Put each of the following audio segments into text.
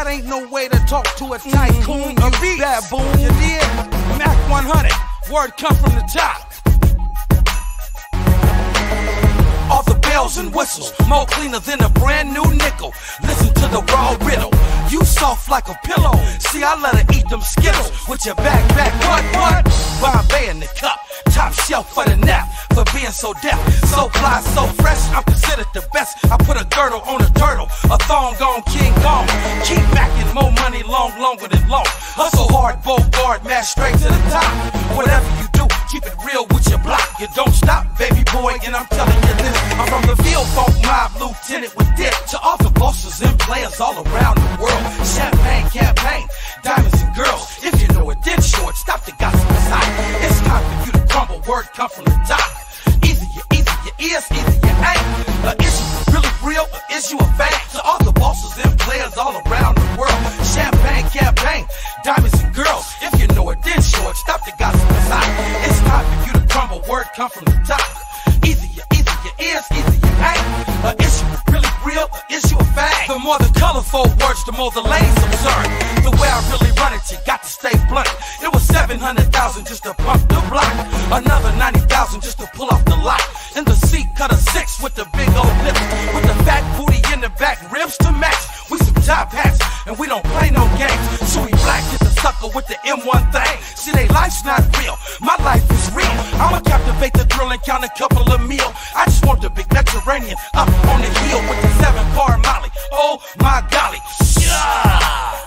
That ain't no way to talk to a tycoon, mm-hmm. a beast. baboon. You did? Mac 100, word come from the top. All the bells and whistles, more cleaner than a brand new nickel. Listen to the raw riddle. You soft like a pillow. See, I let her eat them skittles with your back, back. What, what? Bombay in the cup. Top shelf for the nap. For being so deaf, so fly, so fresh. I'm considered the best. I put a girdle on a turtle. A thong on King Kong. More money long, longer than long. Hustle hard, bow guard, mash straight to the top. Whatever you do, keep it real with your block. You don't stop, baby boy, and I'm telling you this. I'm from the field, folk mob, lieutenant with dip. To all the bosses and players all around the world. Champagne campaign, diamonds and girls. If you know it, then short, stop the gossip aside. It's time for you to crumble, word come from the top. Either you either you is, either you ain't. Uh, is you really real or is you a fake? To all the bosses and players all around diamonds and girls. If you know it, then short, stop the gossip aside. It's time for you to crumble, word come from the top. Either you either you is, either you ain't. Uh, is really real or is you a fake? The more the colorful words, the more the ladies observe. The way I really run it, you got to stay blunt. It was 700,000 just to pump the block. Another 90,000 just to pull off the lot. In the seat, cut a six with the big old lips. With M1 thing. See, they life's not real. My life is real. I'ma captivate the drill and count a couple of meal. I just want the big Mediterranean up on the hill with the seven car molly. Oh my golly. Yeah.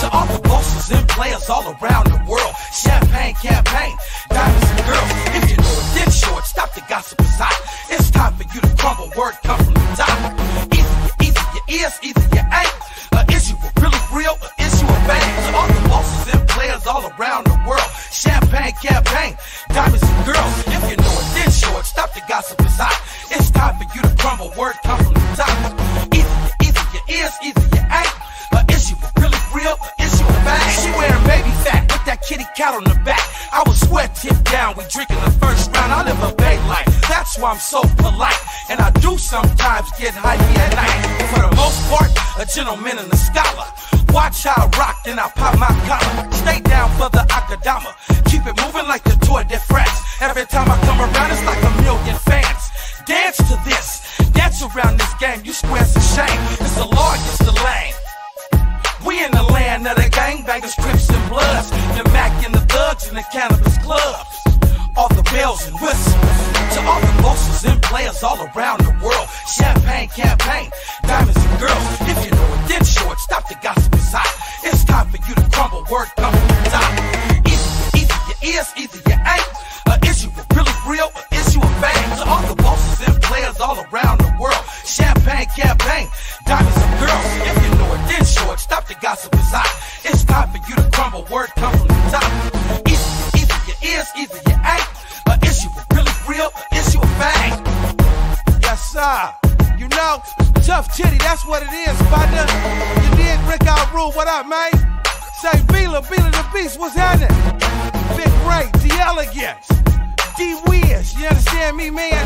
To all the bosses and players all around the world. Champagne campaign, diamonds and girls. If you know it, then short, stop the gossip aside. It's time for you to crumble. Word come from the top. Either you, either you is, either you ain't. Around the world. Champagne campaign, diamonds and girls. If you know it, then short, stop the gossip aside. It's time for you to crumble. Word come from the top. Either you, either you is, either you ain't. Or is you really real is a fake? She wearing baby fat with that kitty cat on the back. I was sweat tip down, we drinking the first round. I live a bay life, that's why I'm so polite. And I do sometimes get hypey at night. For the most part, a gentleman and a scholar. Watch how I rock, then I pop my collar. Stay down for the akadama. Keep it moving like the Tour de France. Every time I come around, it's like a million fans. Dance to this, dance around this game. You swear it's a shame. It's the law against the lane. We in the land of the gangbangers, crips and bloods. The Mac and the thugs and the cannabis clubs. All the bells and whistles. To all the bosses and players all around the world. Champagne campaign, diamonds and girls. If you know it, then show it. Stop the gossip aside. It's time for you to crumble. Word come from top. Either, either you is, either you ain't. Or is you really real or is you a fake? To all the bosses and players all around the world. Champagne campaign, diamonds and girls. If you know it, then show it. Stop the gossip aside. It's time for you to crumble. Word come from the top. Either, either you is, either you ain't. Or is you really real or is you a fake? Yes, sir. You know, tough titty, that's what it is, partner. You did Rick out rule, what up, man? Say Beeler, Beeler the Beast, what's happening? Big Ray, the Elegance, D Wiz, you understand me, man?